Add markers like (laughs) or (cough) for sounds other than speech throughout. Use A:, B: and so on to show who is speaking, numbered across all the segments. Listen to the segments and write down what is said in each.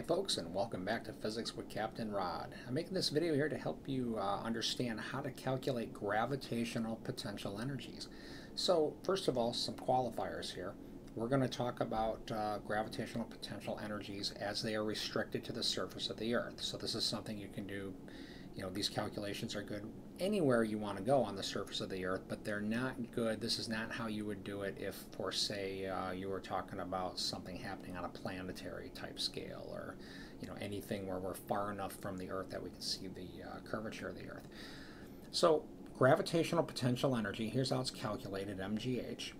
A: Hi folks and welcome back to Physics with Captain Rod. I'm making this video here to help you uh, understand how to calculate gravitational potential energies. So first of all some qualifiers here. We're going to talk about uh, gravitational potential energies as they are restricted to the surface of the Earth. So this is something you can do you know, these calculations are good anywhere you want to go on the surface of the Earth, but they're not good. This is not how you would do it if, for say, uh, you were talking about something happening on a planetary type scale or, you know, anything where we're far enough from the Earth that we can see the uh, curvature of the Earth. So, gravitational potential energy, here's how it's calculated, MGH.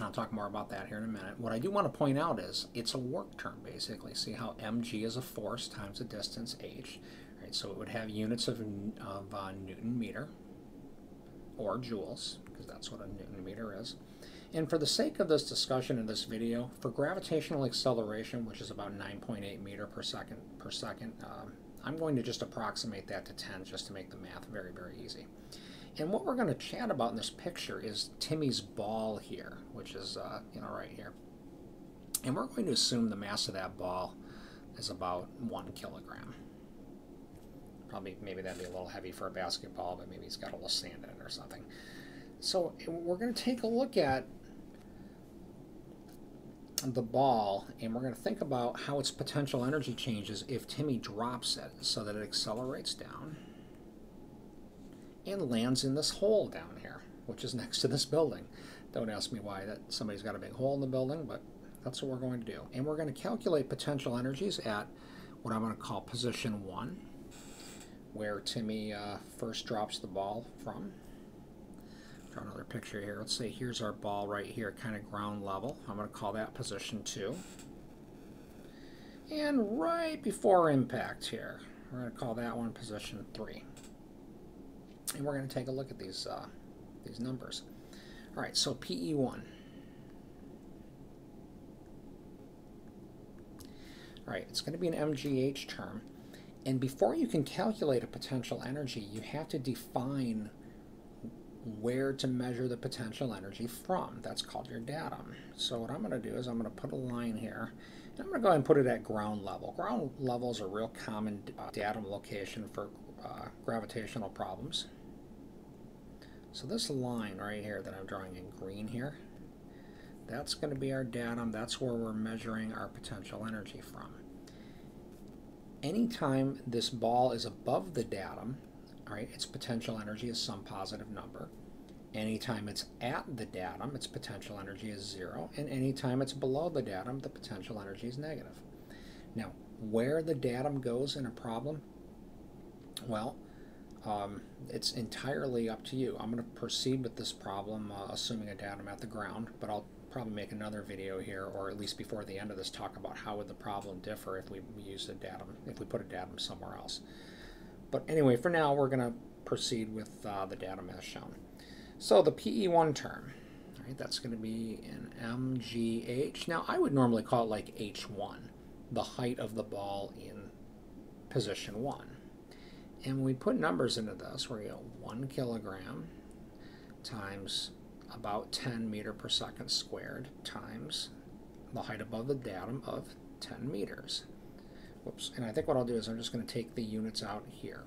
A: I'll talk more about that here in a minute. What I do want to point out is it's a work term, basically. See how mg is a force times a distance h. Right, so it would have units of, of uh, Newton meter or joules, because that's what a Newton meter is. And for the sake of this discussion in this video, for gravitational acceleration, which is about 9.8 meter per second per second, um, I'm going to just approximate that to 10 just to make the math very, very easy. And what we're going to chat about in this picture is Timmy's ball here, which is, uh, you know, right here. And we're going to assume the mass of that ball is about one kilogram. Probably, maybe that'd be a little heavy for a basketball, but maybe it's got a little sand in it or something. So we're going to take a look at the ball and we're going to think about how its potential energy changes if Timmy drops it so that it accelerates down and lands in this hole down here, which is (laughs) next to this building. Don't ask me why that somebody's got a big hole in the building, but that's what we're going to do. And we're going to calculate potential energies at what I'm going to call position one where Timmy uh, first drops the ball from. Draw another picture here. Let's say here's our ball right here, kind of ground level. I'm going to call that position 2. And right before impact here, we're going to call that one position 3. And we're going to take a look at these, uh, these numbers. All right, so PE1. All right, it's going to be an MGH term. And before you can calculate a potential energy, you have to define where to measure the potential energy from. That's called your datum. So what I'm going to do is I'm going to put a line here. And I'm going to go ahead and put it at ground level. Ground level is a real common uh, datum location for uh, gravitational problems. So this line right here that I'm drawing in green here, that's going to be our datum. That's where we're measuring our potential energy from anytime this ball is above the datum, all right, its potential energy is some positive number. Anytime it's at the datum, its potential energy is zero. And anytime it's below the datum, the potential energy is negative. Now, where the datum goes in a problem, well, um, it's entirely up to you. I'm going to proceed with this problem uh, assuming a datum at the ground, but I'll probably make another video here, or at least before the end of this, talk about how would the problem differ if we use a datum, if we put a datum somewhere else. But anyway, for now, we're going to proceed with uh, the datum as shown. So the PE1 term, right, that's going to be an MGH. Now, I would normally call it like H1, the height of the ball in position 1. And when we put numbers into this, we're going to go 1 kilogram times about 10 meter per second squared times the height above the datum of 10 meters. Whoops. And I think what I'll do is I'm just going to take the units out here.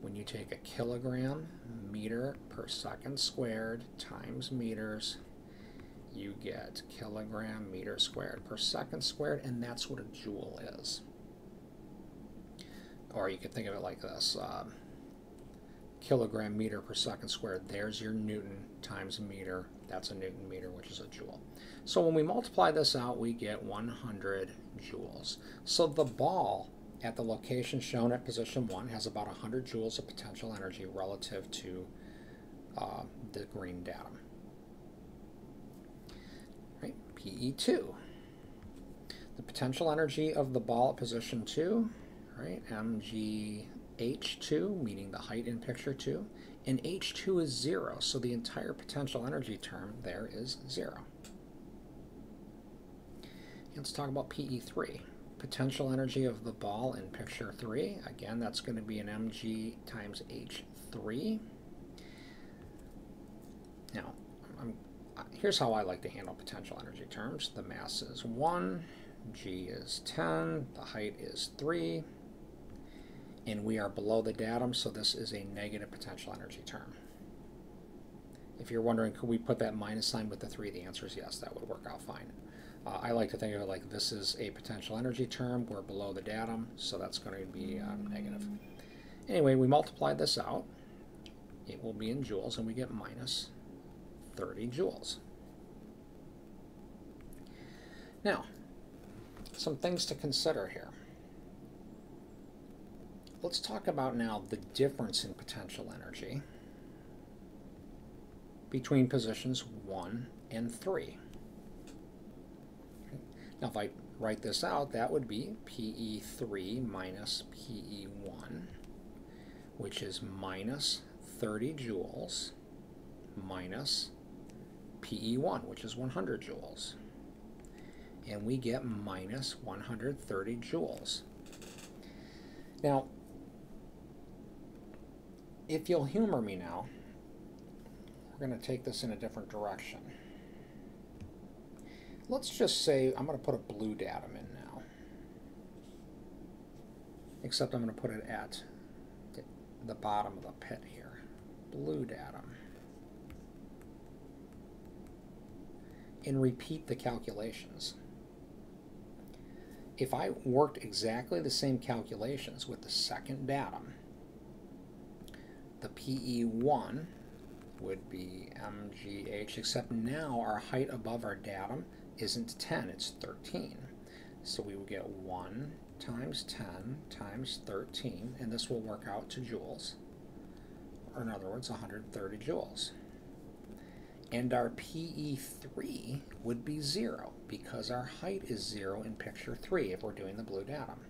A: When you take a kilogram meter per second squared times meters, you get kilogram meter squared per second squared, and that's what a joule is. Or you could think of it like this. Um, kilogram meter per second squared. There's your Newton times meter. That's a Newton meter, which is a joule. So when we multiply this out, we get 100 joules. So the ball at the location shown at position 1 has about 100 joules of potential energy relative to uh, the green datum. Right, PE2. The potential energy of the ball at position 2, right, mg h2, meaning the height in picture 2, and h2 is 0, so the entire potential energy term there is 0. Let's talk about PE3. Potential energy of the ball in picture 3, again that's going to be an mg times h3. Now, I'm, here's how I like to handle potential energy terms. The mass is 1, g is 10, the height is 3, and we are below the datum, so this is a negative potential energy term. If you're wondering, could we put that minus sign with the 3, the answer is yes, that would work out fine. Uh, I like to think of it like this is a potential energy term, we're below the datum, so that's going to be um, negative. Anyway, we multiply this out, it will be in joules, and we get minus 30 joules. Now, some things to consider here. Let's talk about now the difference in potential energy between positions 1 and 3. Now if I write this out, that would be PE3 minus PE1, which is minus 30 joules minus PE1, which is 100 joules and we get minus 130 joules. Now, if you'll humor me now, we're going to take this in a different direction. Let's just say I'm going to put a blue datum in now. Except I'm going to put it at the bottom of the pit here. Blue datum. And repeat the calculations if I worked exactly the same calculations with the second datum, the PE1 would be MGH, except now our height above our datum isn't 10, it's 13. So we would get 1 times 10 times 13, and this will work out to joules, or in other words, 130 joules and our PE3 would be 0 because our height is 0 in picture 3 if we're doing the blue datum.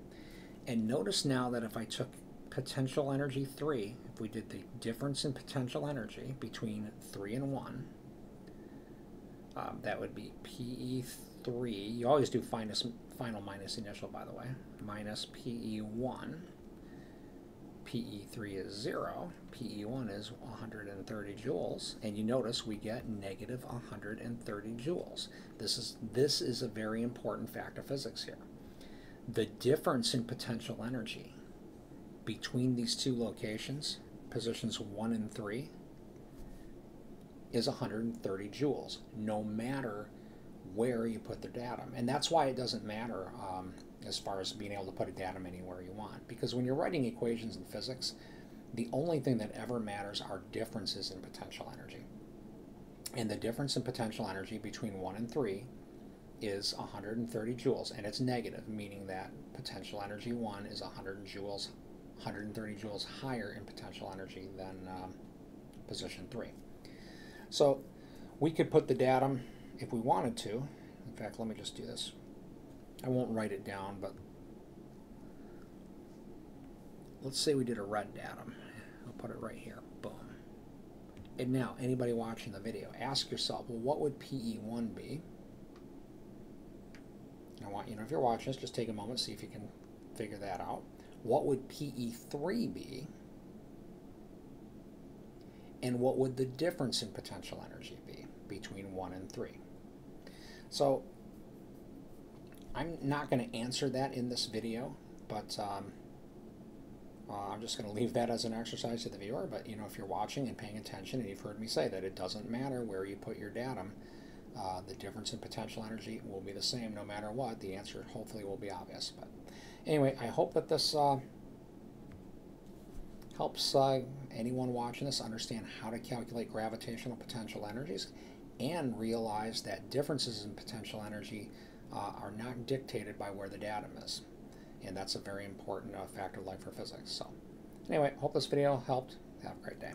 A: And notice now that if I took potential energy 3, if we did the difference in potential energy between 3 and 1, um, that would be PE3, you always do finus, final minus initial by the way, minus PE1 PE3 is 0, PE1 is 130 joules, and you notice we get negative 130 joules. This is, this is a very important fact of physics here. The difference in potential energy between these two locations, positions 1 and 3, is 130 joules, no matter where you put the datum. And that's why it doesn't matter um, as far as being able to put a datum anywhere you want. Because when you're writing equations in physics, the only thing that ever matters are differences in potential energy. And the difference in potential energy between 1 and 3 is 130 joules, and it's negative, meaning that potential energy 1 is 100 joules, 130 joules higher in potential energy than um, position 3. So we could put the datum if we wanted to. In fact, let me just do this I won't write it down, but let's say we did a red datum. I'll put it right here. Boom. And now, anybody watching the video, ask yourself, well, what would PE1 be? I want you know, if you're watching this, just take a moment, see if you can figure that out. What would PE3 be? And what would the difference in potential energy be between 1 and 3? So I'm not going to answer that in this video, but um, uh, I'm just going to leave that as an exercise to the viewer. But you know, if you're watching and paying attention, and you've heard me say that it doesn't matter where you put your datum, uh, the difference in potential energy will be the same no matter what. The answer hopefully will be obvious. But anyway, I hope that this uh, helps uh, anyone watching this understand how to calculate gravitational potential energies and realize that differences in potential energy uh, are not dictated by where the datum is. And that's a very important uh, fact of life for physics. So anyway, hope this video helped. Have a great day.